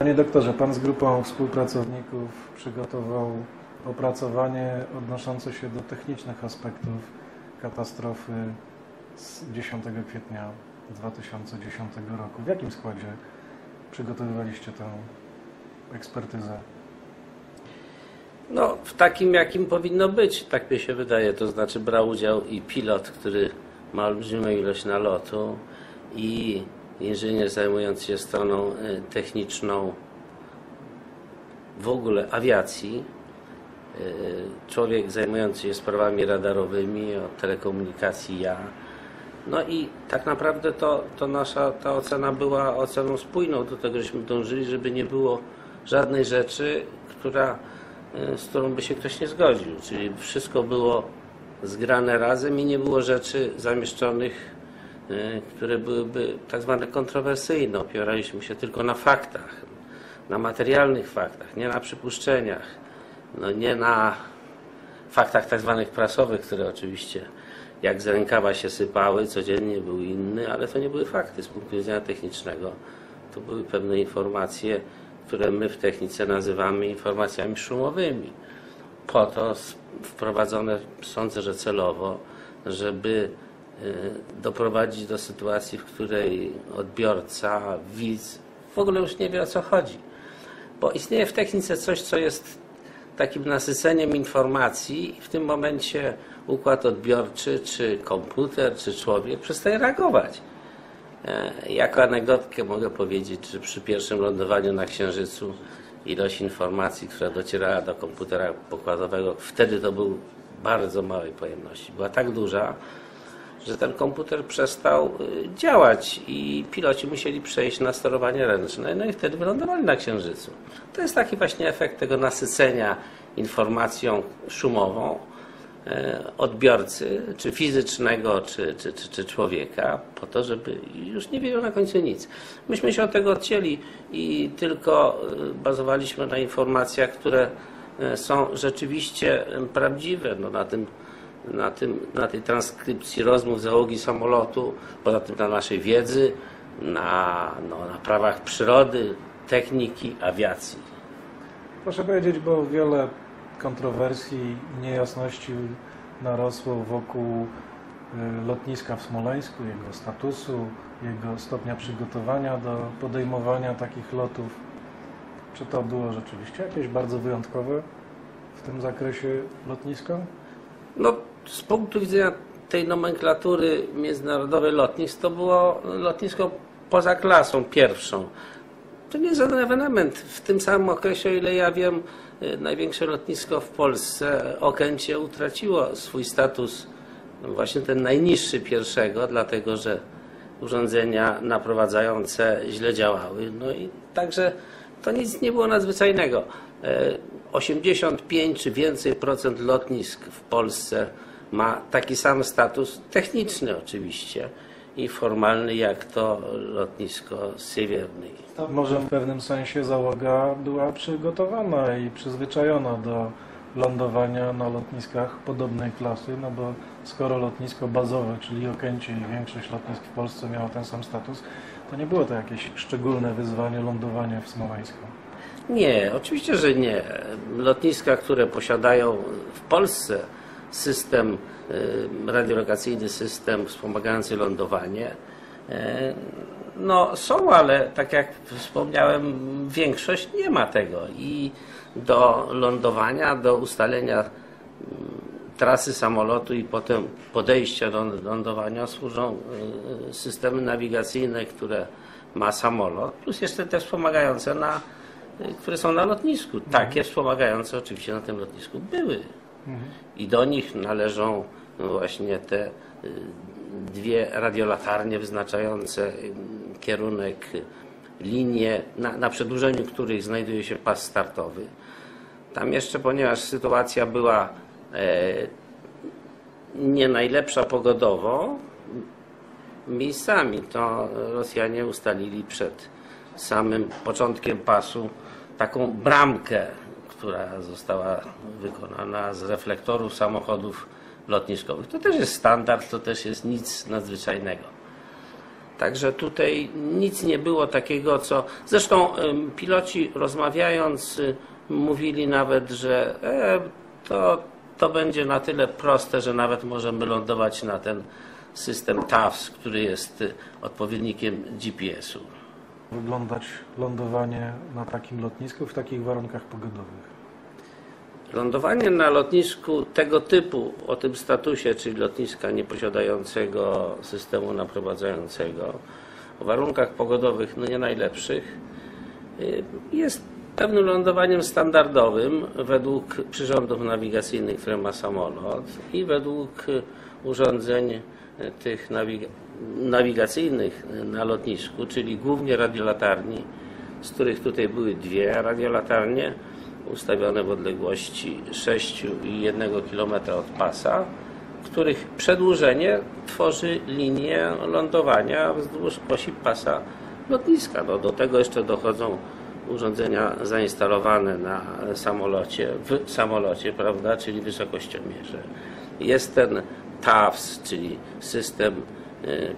Panie doktorze, pan z grupą współpracowników przygotował opracowanie odnoszące się do technicznych aspektów katastrofy z 10 kwietnia 2010 roku. W jakim składzie przygotowywaliście tę ekspertyzę? No, w takim, jakim powinno być, tak mi się wydaje. To znaczy brał udział i pilot, który ma olbrzymią ilość nalotu i inżynier zajmujący się stroną y, techniczną w ogóle awiacji, y, człowiek zajmujący się sprawami radarowymi, od telekomunikacji ja. No i tak naprawdę to, to nasza ta ocena była oceną spójną do tego, żeśmy dążyli, żeby nie było żadnej rzeczy, która, y, z którą by się ktoś nie zgodził. Czyli wszystko było zgrane razem i nie było rzeczy zamieszczonych, które byłyby tak zwane kontrowersyjne. Opieraliśmy się tylko na faktach, na materialnych faktach, nie na przypuszczeniach, no nie na faktach tak zwanych prasowych, które oczywiście jak z rękawa się sypały, codziennie był inny, ale to nie były fakty z punktu widzenia technicznego. To były pewne informacje, które my w technice nazywamy informacjami szumowymi. Po to wprowadzone, sądzę, że celowo, żeby y, doprowadzić do sytuacji, w której odbiorca, widz w ogóle już nie wie o co chodzi. Bo istnieje w technice coś, co jest takim nasyceniem informacji i w tym momencie układ odbiorczy, czy komputer, czy człowiek przestaje reagować. E, Jako anegdotkę mogę powiedzieć, że przy pierwszym lądowaniu na Księżycu ilość informacji, która docierała do komputera pokładowego, wtedy to był bardzo małej pojemności. Była tak duża, że ten komputer przestał y, działać i piloci musieli przejść na sterowanie ręczne, no i wtedy wylądowali na Księżycu. To jest taki właśnie efekt tego nasycenia informacją szumową e, odbiorcy, czy fizycznego, czy, czy, czy, czy człowieka, po to, żeby już nie wiedział na końcu nic. Myśmy się od tego odcięli i tylko y, bazowaliśmy na informacjach, które e, są rzeczywiście prawdziwe. No, na tym na, tym, na tej transkrypcji rozmów załogi samolotu, poza tym na naszej wiedzy, na, no, na prawach przyrody, techniki, awiacji. Proszę powiedzieć, bo wiele kontrowersji i niejasności narosło wokół y, lotniska w Smoleńsku, jego statusu, jego stopnia przygotowania do podejmowania takich lotów. Czy to było rzeczywiście jakieś bardzo wyjątkowe w tym zakresie lotnisko? No, z punktu widzenia tej nomenklatury międzynarodowej lotnisk, to było lotnisko poza klasą pierwszą. To nie żaden ewenement. W tym samym okresie, o ile ja wiem, y, największe lotnisko w Polsce, Okęcie, utraciło swój status, no właśnie ten najniższy pierwszego, dlatego że urządzenia naprowadzające źle działały. No i także to nic nie było nadzwyczajnego. E, 85 czy więcej procent lotnisk w Polsce ma taki sam status techniczny oczywiście i formalny jak to lotnisko z Siewiernej. Może w pewnym sensie załoga była przygotowana i przyzwyczajona do lądowania na lotniskach podobnej klasy, no bo skoro lotnisko bazowe, czyli Okęcie i większość lotnisk w Polsce miało ten sam status, to nie było to jakieś szczególne wyzwanie lądowania w Smoleńsku. Nie, oczywiście, że nie. Lotniska, które posiadają w Polsce system y, radiolokacyjny, system wspomagający lądowanie, y, no są, ale tak jak wspomniałem, większość nie ma tego i do lądowania, do ustalenia mm, trasy samolotu i potem podejścia do lądowania służą y, systemy nawigacyjne, które ma samolot, plus jeszcze te wspomagające na które są na lotnisku. Takie wspomagające oczywiście na tym lotnisku były. I do nich należą właśnie te y, dwie radiolatarnie wyznaczające y, kierunek, linie, na, na przedłużeniu których znajduje się pas startowy. Tam jeszcze, ponieważ sytuacja była e, nie najlepsza pogodowo, miejscami to Rosjanie ustalili przed samym początkiem pasu taką bramkę, która została wykonana z reflektorów samochodów lotniskowych. To też jest standard, to też jest nic nadzwyczajnego. Także tutaj nic nie było takiego, co. Zresztą piloci rozmawiając y, mówili nawet, że e, to, to będzie na tyle proste, że nawet możemy lądować na ten system TAWS, który jest y, odpowiednikiem GPS-u. Wyglądać lądowanie na takim lotnisku w takich warunkach pogodowych. Lądowanie na lotnisku tego typu, o tym statusie, czyli lotniska nieposiadającego systemu naprowadzającego, o warunkach pogodowych no nie najlepszych, y, jest pewnym lądowaniem standardowym według przyrządów nawigacyjnych, które ma samolot i według urządzeń tych nawiga- nawigacyjnych na lotnisku, czyli głównie radiolatarni, z których tutaj były dwie radiolatarnie ustawione w odległości 6 i 1 km od pasa, których przedłużenie tworzy linię lądowania wzdłuż osi pasa lotniska. No, do tego jeszcze dochodzą urządzenia zainstalowane na samolocie, w samolocie, prawda, czyli wysokościomierze. Jest ten TAWS, czyli system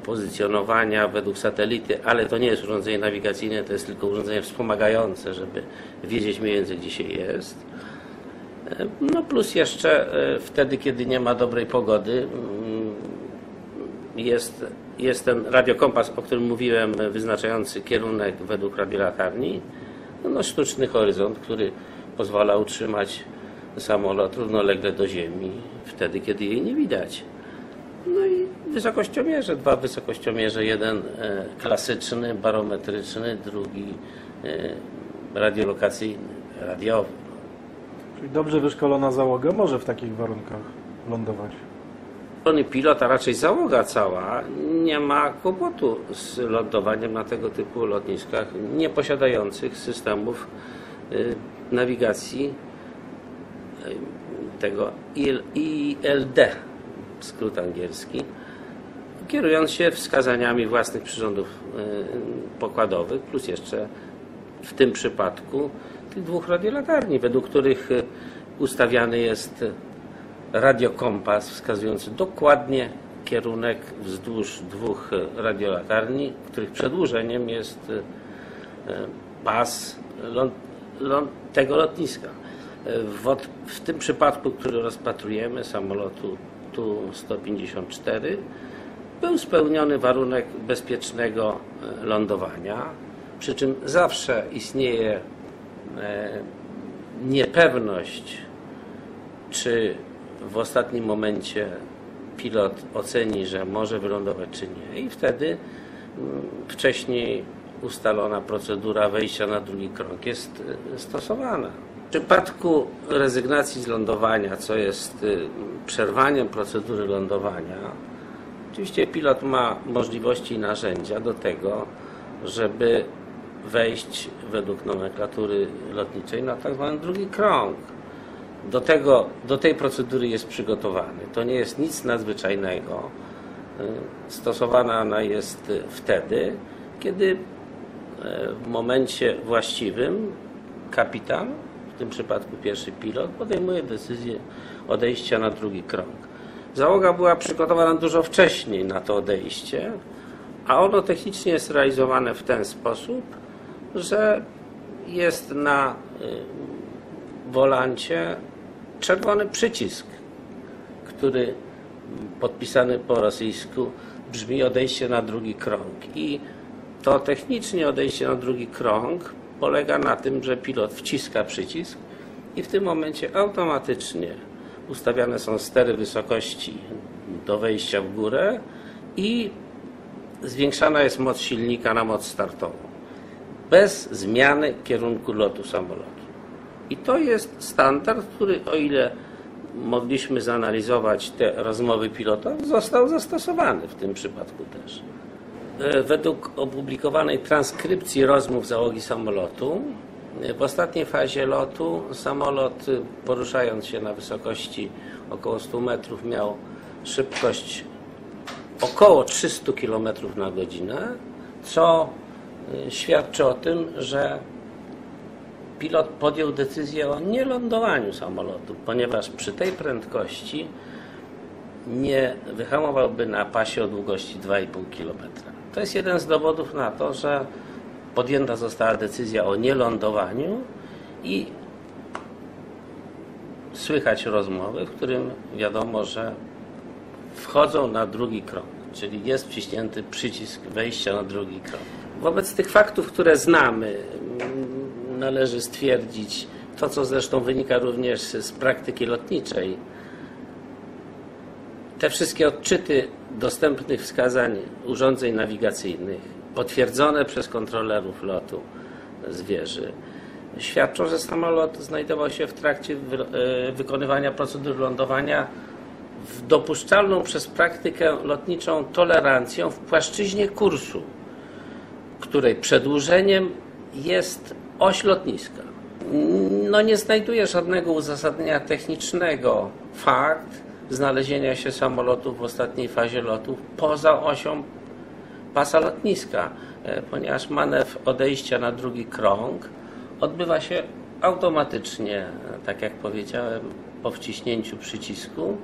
pozycjonowania według satelity, ale to nie jest urządzenie nawigacyjne, to jest tylko urządzenie wspomagające, żeby wiedzieć mniej więcej gdzie się jest. E, No plus jeszcze e, wtedy, kiedy nie ma dobrej pogody, mm, jest, jest ten radiokompas, o którym mówiłem, wyznaczający kierunek według radiolatarni. No, sztuczny horyzont, który pozwala utrzymać samolot równolegle do ziemi, wtedy, kiedy jej nie widać. No i wysokościomierze, dwa wysokościomierze, jeden e, klasyczny, barometryczny, drugi e, radiolokacyjny, radiowy. Czyli dobrze wyszkolona załoga może w takich warunkach lądować. strony pilota, raczej załoga cała, nie ma kłopotu z lądowaniem na tego typu lotniskach nie posiadających systemów y, nawigacji tego IL, ILD, skrót angielski, kierując się wskazaniami własnych przyrządów y, pokładowych, plus jeszcze w tym przypadku tych dwóch radiolatarni, według których y, ustawiany jest radiokompas wskazujący dokładnie kierunek wzdłuż dwóch radiolatarni, których przedłużeniem jest e, pas ląd, ląd, tego lotniska. W, od, w tym przypadku, który rozpatrujemy, samolotu Tu-154, był spełniony warunek bezpiecznego e, lądowania, przy czym zawsze istnieje e, niepewność, czy w ostatnim momencie pilot oceni, że może wylądować, czy nie. I wtedy mm, wcześniej ustalona procedura wejścia na drugi krąg jest y, stosowana. W przypadku rezygnacji z lądowania, co jest przerwaniem procedury lądowania, oczywiście pilot ma możliwości i narzędzia do tego, żeby wejść według nomenklatury lotniczej na tak zwany drugi krąg. Do, tego, do tej procedury jest przygotowany. To nie jest nic nadzwyczajnego. Y, Stosowana ona jest wtedy, kiedy y, w momencie właściwym kapitan, w tym przypadku pierwszy pilot, podejmuje decyzję odejścia na drugi krąg. Załoga była przygotowana dużo wcześniej na to odejście, a ono technicznie jest realizowane w ten sposób, że jest na y, wolancie czerwony przycisk, który podpisany po rosyjsku brzmi odejście na drugi krąg. I to technicznie odejście na drugi krąg polega na tym, że pilot wciska przycisk i w tym momencie automatycznie ustawiane są stery wysokości do wejścia w górę i zwiększana jest moc silnika na moc startową. Bez zmiany kierunku lotu samolotu. I to jest standard, który o ile mogliśmy zanalizować te rozmowy pilota, został zastosowany w tym przypadku też. E, Według opublikowanej transkrypcji rozmów załogi samolotu, w ostatniej fazie lotu samolot poruszając się na wysokości około 100 metrów miał szybkość około 300 km na godzinę, co y, świadczy o tym, że pilot podjął decyzję o nielądowaniu samolotu, ponieważ przy tej prędkości nie wyhamowałby na pasie o długości 2,5 km. To jest jeden z dowodów na to, że podjęta została decyzja o nielądowaniu i słychać rozmowy, w którym wiadomo, że wchodzą na drugi krok, czyli jest wciśnięty przycisk wejścia na drugi krok. Wobec tych faktów, które znamy, mm, należy stwierdzić to, co zresztą wynika również z praktyki lotniczej. Te wszystkie odczyty dostępnych wskazań urządzeń nawigacyjnych, potwierdzone przez kontrolerów lotu z wieży, świadczą, że samolot znajdował się w trakcie e, wykonywania procedur lądowania w dopuszczalną przez praktykę lotniczą tolerancją w płaszczyźnie kursu, której przedłużeniem jest oś lotniska. No nie znajduje żadnego uzasadnienia technicznego fakt znalezienia się samolotu w ostatniej fazie lotu poza osią pasa lotniska, e, ponieważ manewr odejścia na drugi krąg odbywa się automatycznie, e, tak jak powiedziałem, po wciśnięciu przycisku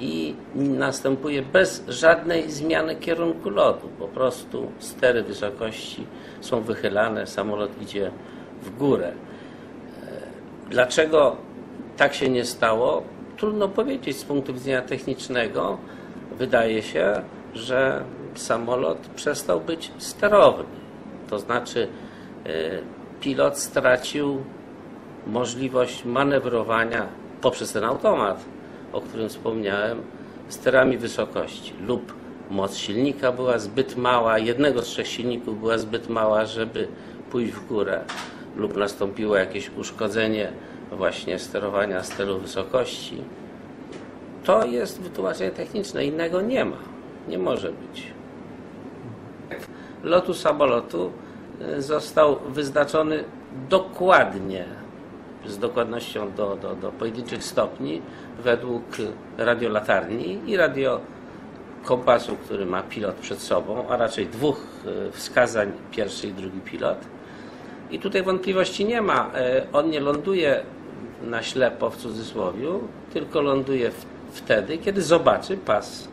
i następuje bez żadnej zmiany kierunku lotu. Po prostu stery wysokości są wychylane, samolot idzie w górę. Dlaczego tak się nie stało? Trudno powiedzieć z punktu widzenia technicznego. Wydaje się, że samolot przestał być sterowny. To znaczy, e, pilot stracił możliwość manewrowania poprzez ten automat, o którym wspomniałem, sterami wysokości lub moc silnika była zbyt mała, jednego z trzech silników była zbyt mała, żeby pójść w górę lub nastąpiło jakieś uszkodzenie właśnie sterowania stylu wysokości. To jest wytłumaczenie techniczne, innego nie ma, nie może być. Lotu samolotu y, został wyznaczony dokładnie, z dokładnością do, do, do pojedynczych stopni, według radiolatarni i radio kompasu, który ma pilot przed sobą, a raczej dwóch y, wskazań, pierwszy i drugi pilot. I tutaj wątpliwości nie ma. E, On nie ląduje na ślepo w cudzysłowiu, tylko ląduje wtedy, kiedy zobaczy pas,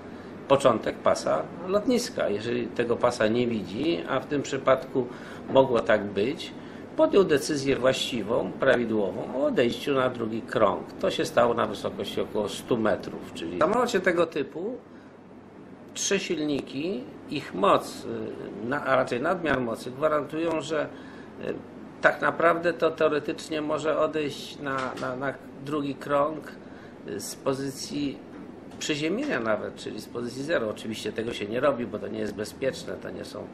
początek pasa lotniska. Jeżeli tego pasa nie widzi, a w tym przypadku mogło tak być, podjął decyzję właściwą, prawidłową o odejściu na drugi krąg. To się stało na wysokości około 100 metrów. Czyli w samolocie tego typu trzy silniki, ich moc, y, a raczej nadmiar mocy gwarantują, że y, tak naprawdę to teoretycznie może odejść na, na, na drugi krąg y, z pozycji przyziemienia nawet, czyli z pozycji zero. Oczywiście tego się nie robi, bo to nie jest bezpieczne, to nie są,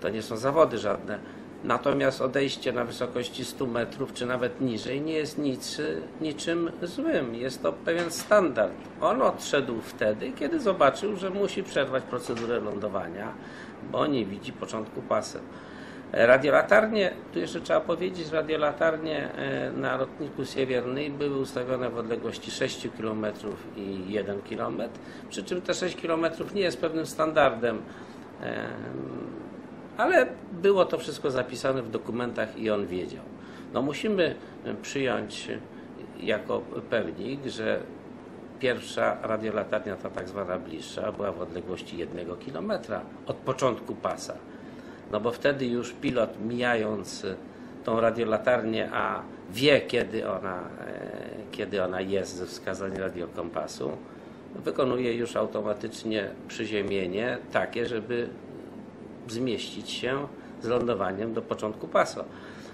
to nie są zawody żadne. Natomiast odejście na wysokości 100 metrów, czy nawet niżej, nie jest nic, niczym złym. Jest to pewien standard. On odszedł wtedy, kiedy zobaczył, że musi przerwać procedurę lądowania, bo nie widzi początku pasem. Radiolatarnie, tu jeszcze trzeba powiedzieć, radiolatarnie e, na lotnisku Siewiernej były ustawione w odległości 6 km i 1 km, przy czym te 6 km nie jest pewnym standardem, em, ale było to wszystko zapisane w dokumentach i on wiedział. No musimy przyjąć jako pewnik, że pierwsza radiolatarnia, ta tak zwana bliższa, była w odległości 1 km od początku pasa. No bo wtedy już pilot mijając y, tą radiolatarnię, a wie kiedy ona, e, kiedy ona jest ze wskazań radiokompasu, wykonuje już automatycznie przyziemienie takie, żeby zmieścić się z lądowaniem do początku pasa.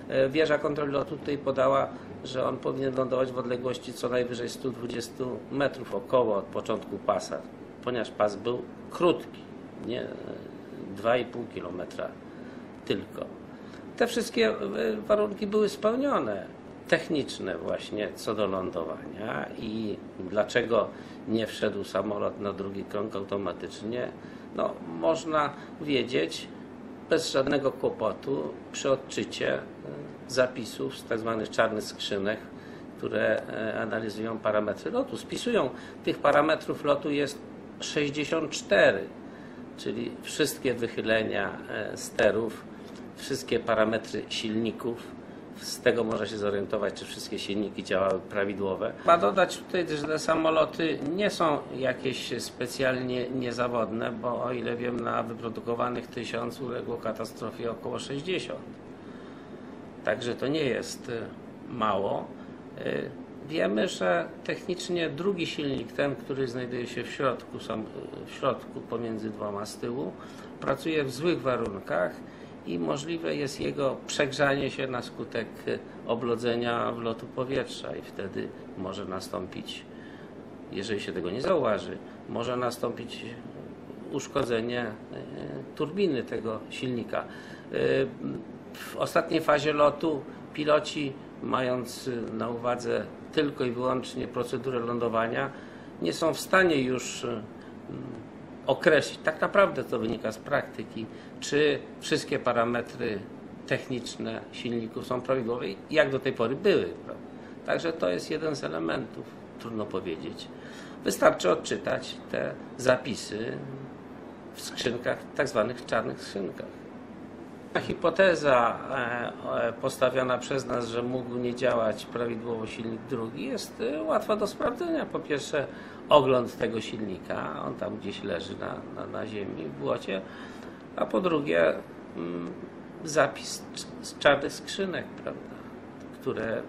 E, Wieża kontroli lotu tutaj podała, że on powinien lądować w odległości co najwyżej 120 metrów około od początku pasa, ponieważ pas był krótki, nie e, 2,5 kilometra tylko. Te wszystkie e, warunki były spełnione, techniczne właśnie co do lądowania i dlaczego nie wszedł samolot na drugi krąg automatycznie, no można wiedzieć bez żadnego kłopotu przy odczycie e, zapisów z tak zwanych czarnych skrzynek, które e, analizują parametry lotu. Spisują tych parametrów lotu jest 64 czyli wszystkie wychylenia sterów, wszystkie parametry silników, z tego można się zorientować, czy wszystkie silniki działały prawidłowe. Trzeba dodać tutaj, że te samoloty nie są jakieś specjalnie niezawodne, bo o ile wiem, na wyprodukowanych tysiąc uległo katastrofie około 60. Także to nie jest y, mało. Y, Wiemy, że technicznie drugi silnik, ten, który znajduje się w środku, sam- w środku pomiędzy dwoma z tyłu, pracuje w złych warunkach i możliwe jest jego przegrzanie się na skutek y, oblodzenia wlotu powietrza i wtedy może nastąpić, jeżeli się tego nie zauważy, może nastąpić uszkodzenie y, turbiny tego silnika. Y, W ostatniej fazie lotu piloci, mając na uwadze tylko i wyłącznie procedurę lądowania, nie są w stanie już określić, tak naprawdę to wynika z praktyki, czy wszystkie parametry techniczne silników są prawidłowe, jak do tej pory były. Także to jest jeden z elementów, trudno powiedzieć. Wystarczy odczytać te zapisy w skrzynkach, tak zwanych czarnych skrzynkach. Ta Hipoteza e, e, postawiona przez nas, że mógł nie działać prawidłowo silnik drugi, jest e, łatwa do sprawdzenia. Po pierwsze, ogląd tego silnika, on tam gdzieś leży na, na, na ziemi, w błocie, a po drugie, mm, zapis z czarnych skrzynek, prawda, które,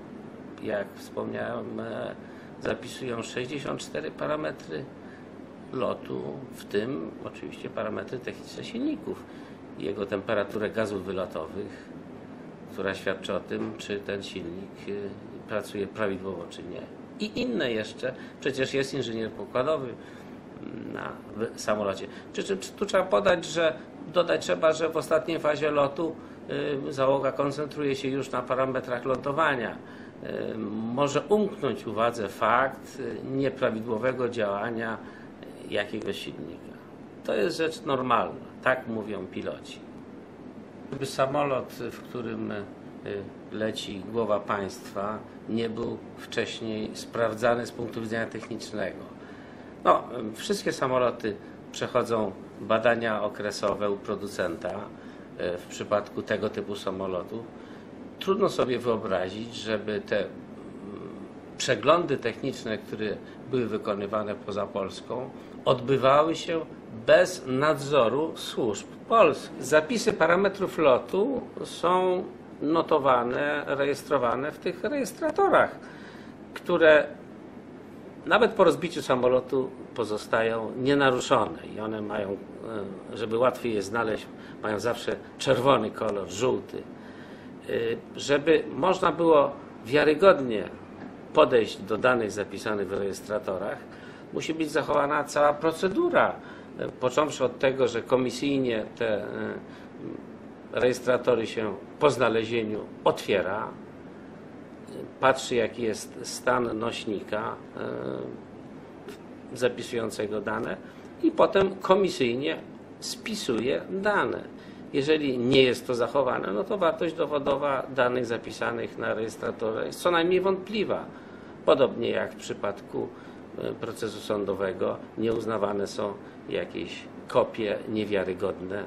jak wspomniałem, zapisują 64 parametry lotu, w tym oczywiście parametry techniczne silników, jego temperaturę gazów wylotowych, która świadczy o tym, czy ten silnik y, pracuje prawidłowo, czy nie. I inne jeszcze, przecież jest inżynier pokładowy na w samolocie. Przy czym tu trzeba podać, że dodać trzeba, że w ostatniej fazie lotu y, załoga koncentruje się już na parametrach lądowania. Y, Może umknąć uwadze fakt nieprawidłowego działania jakiegoś silnika. To jest rzecz normalna, tak mówią piloci. Gdyby samolot, w którym y, leci głowa państwa, nie był wcześniej sprawdzany z punktu widzenia technicznego. No, wszystkie samoloty przechodzą badania okresowe u producenta y, w przypadku tego typu samolotu. Trudno sobie wyobrazić, żeby te mm, przeglądy techniczne, które były wykonywane poza Polską, odbywały się bez nadzoru służb polskich. Zapisy parametrów lotu są notowane, rejestrowane w tych rejestratorach, które nawet po rozbiciu samolotu pozostają nienaruszone i one mają, e, żeby łatwiej je znaleźć, mają zawsze czerwony kolor, żółty. Y, Żeby można było wiarygodnie podejść do danych zapisanych w rejestratorach, musi być zachowana cała procedura, począwszy od tego, że komisyjnie te y, rejestratory się po znalezieniu otwiera, patrzy jaki jest stan nośnika y, zapisującego dane i potem komisyjnie spisuje dane. Jeżeli nie jest to zachowane, no to wartość dowodowa danych zapisanych na rejestratorze jest co najmniej wątpliwa. Podobnie jak w przypadku procesu sądowego nieuznawane są jakieś kopie niewiarygodne